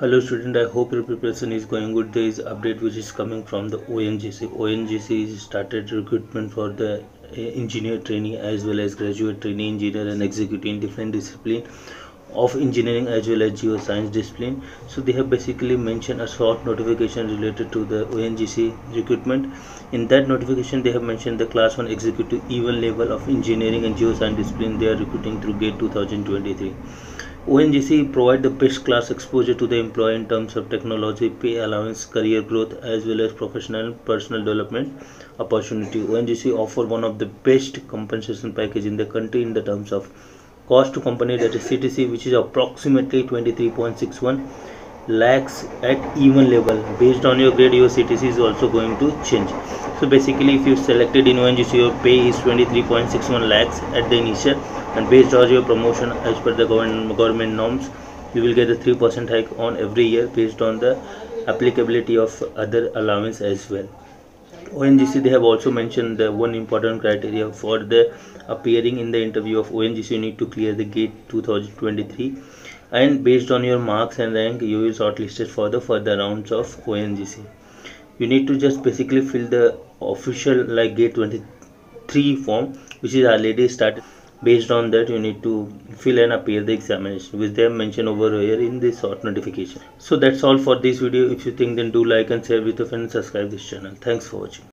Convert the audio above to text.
Hello student, I hope your preparation is going good. There is update which is coming from the ONGC. ONGC started recruitment for the uh, engineer trainee as well as graduate trainee engineer and executive in different discipline of engineering as well as geoscience discipline. So they have basically mentioned a short notification related to the ONGC recruitment. In that notification, they have mentioned the class 1 executive E1 level of engineering and geoscience discipline they are recruiting through GATE 2023. ONGC provide the best class exposure to the employee in terms of technology, pay allowance, career growth, as well as professional personal development opportunity. ONGC offer one of the best compensation package in the country in the terms of cost to company that is CTC, which is approximately 23.61 lakhs at E1 level. Based on your grade, your CTC is also going to change. So basically, if you selected in ONGC, your pay is 23.61 lakhs at the initial. And based on your promotion as per the government government norms you will get a 3% hike on every year based on the applicability of other allowance as well. ONGC they have also mentioned the one important criteria for the appearing in the interview of ONGC you need to clear the gate 2023 and based on your marks and rank you will shortlisted for the further rounds of ONGC you need to just basically fill the official like gate 23 form which is already started. Based on that you need to fill and appear the examination which they have mentioned over here in this short notification. So that's all for this video. If you think then do like and share with your friends subscribe this channel. Thanks for watching